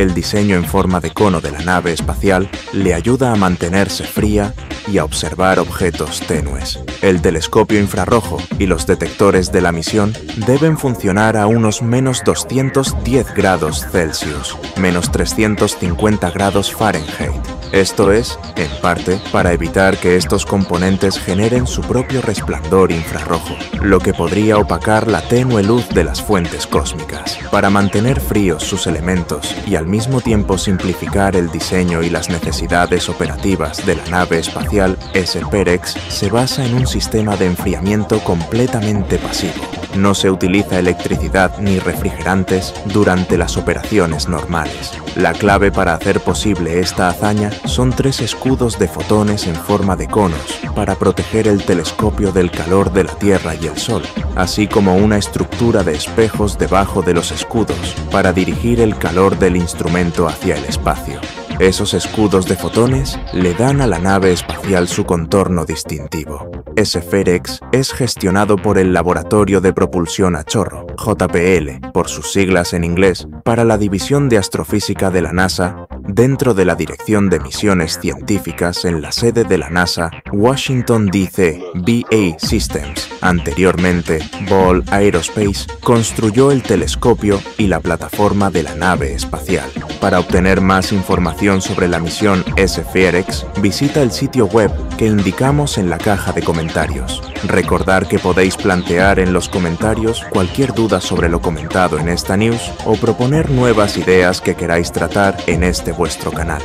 El diseño en forma de cono de la nave espacial le ayuda a mantenerse fría y a observar objetos tenues. El telescopio infrarrojo y los detectores de la misión deben funcionar a unos menos 210 grados Celsius, menos 350 grados Fahrenheit. Esto es, en parte, para evitar que estos componentes generen su propio resplandor infrarrojo, lo que podría opacar la tenue luz de las fuentes cósmicas. Para mantener fríos sus elementos y al mismo tiempo simplificar el diseño y las necesidades operativas de la nave espacial, SPEREX se basa en un sistema de enfriamiento completamente pasivo. No se utiliza electricidad ni refrigerantes durante las operaciones normales. La clave para hacer posible esta hazaña son tres escudos de fotones en forma de conos para proteger el telescopio del calor de la Tierra y el Sol, así como una estructura de espejos debajo de los escudos para dirigir el calor del instrumento hacia el espacio. Esos escudos de fotones le dan a la nave espacial su contorno distintivo. SFEREX es gestionado por el Laboratorio de Propulsión a Chorro, JPL, por sus siglas en inglés, para la División de Astrofísica de la NASA, dentro de la Dirección de Misiones Científicas en la sede de la NASA, Washington DC, BA Systems. Anteriormente, Ball Aerospace construyó el telescopio y la plataforma de la nave espacial. Para obtener más información sobre la misión SFEREX, visita el sitio web que indicamos en la caja de comentarios. Recordar que podéis plantear en los comentarios cualquier duda sobre lo comentado en esta news o proponer nuevas ideas que queráis tratar en este vuestro canal.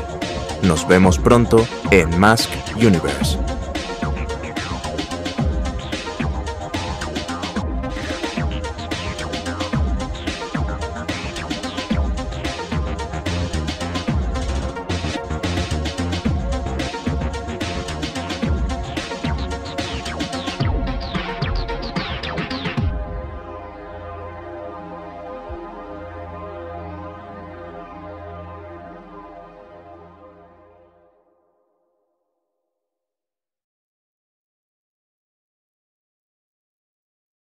Nos vemos pronto en Mask Universe.